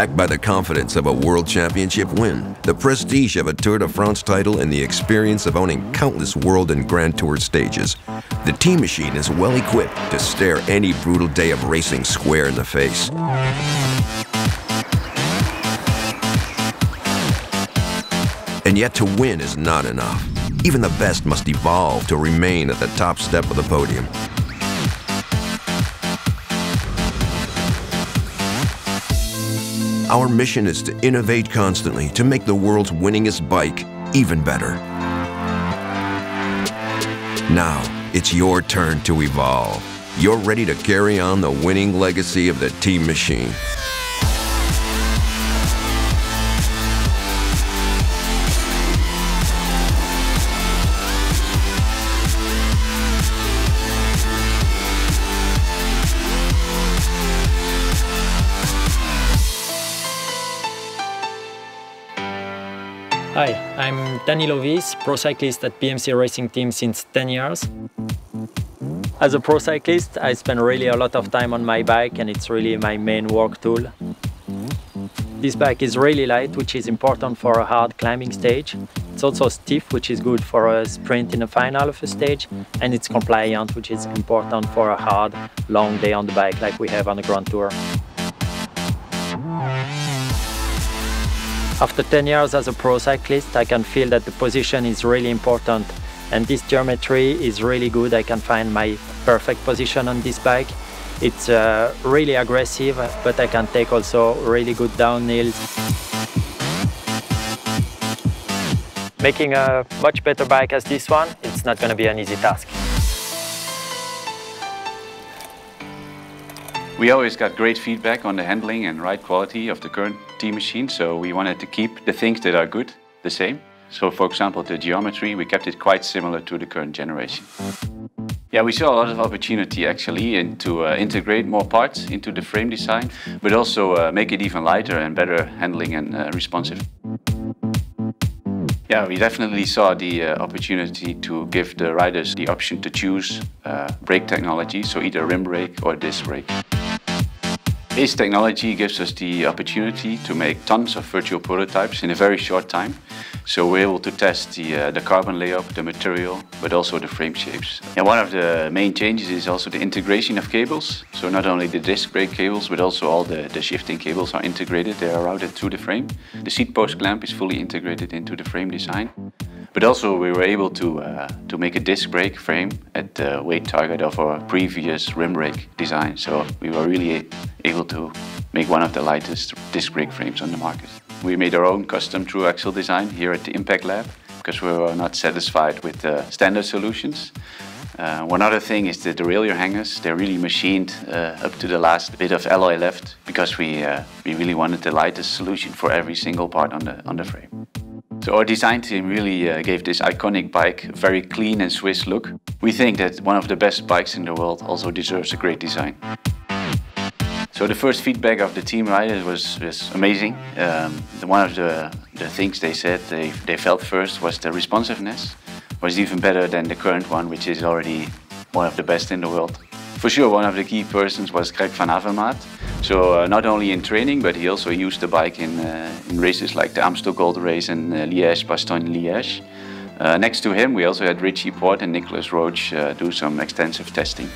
Backed by the confidence of a World Championship win, the prestige of a Tour de France title, and the experience of owning countless World and Grand Tour stages, the Teammachine is well equipped to stare any brutal day of racing square in the face. And yet to win is not enough. Even the best must evolve to remain at the top step of the podium. Our mission is to innovate constantly to make the world's winningest bike even better. Now, it's your turn to evolve. You're ready to carry on the winning legacy of the Teammachine. Hi, I'm Danilo Wyss, pro cyclist at BMC Racing Team since 10 years. As a pro cyclist, I spend really a lot of time on my bike and it's really my main work tool. This bike is really light, which is important for a hard climbing stage. It's also stiff, which is good for a sprint in the final of a stage. And it's compliant, which is important for a hard, long day on the bike like we have on the Grand Tour. After 10 years as a pro cyclist, I can feel that the position is really important and this geometry is really good. I can find my perfect position on this bike. It's uh, really aggressive, but I can take also really good downhills. Making a much better bike as this one, it's not going to be an easy task. We always got great feedback on the handling and ride quality of the current Teammachine, so we wanted to keep the things that are good the same. So for example, the geometry, we kept it quite similar to the current generation. Yeah, we saw a lot of opportunity actually in to uh, integrate more parts into the frame design, but also uh, make it even lighter and better handling and uh, responsive. Yeah, we definitely saw the uh, opportunity to give the riders the option to choose uh, brake technology, so either rim brake or disc brake. This technology gives us the opportunity to make tons of virtual prototypes in a very short time. So we're able to test the, uh, the carbon layout, the material, but also the frame shapes. And one of the main changes is also the integration of cables. So not only the disc brake cables, but also all the, the shifting cables are integrated. They are routed through the frame. The seat post clamp is fully integrated into the frame design. But also we were able to, uh, to make a disc brake frame at the weight target of our previous rim brake design. So we were really able to make one of the lightest disc brake frames on the market. We made our own custom thru axle design here at the Impec Lab because we were not satisfied with the standard solutions. Uh, one other thing is the derailleur hangers. They're really machined uh, up to the last bit of alloy left because we, uh, we really wanted the lightest solution for every single part on the, on the frame. So our design team really uh, gave this iconic bike a very clean and Swiss look. We think that one of the best bikes in the world also deserves a great design. So the first feedback of the team riders was, was amazing. Um, one of the, the things they said they, they felt first was the responsiveness was even better than the current one, which is already one of the best in the world. For sure, one of the key persons was Greg van Avermaet. So uh, not only in training, but he also used the bike in, uh, in races like the Amstel Gold Race and uh, Liège-Bastogne-Liège. Uh, next to him, we also had Richie Porte and Nicolas Roche uh, do some extensive testing.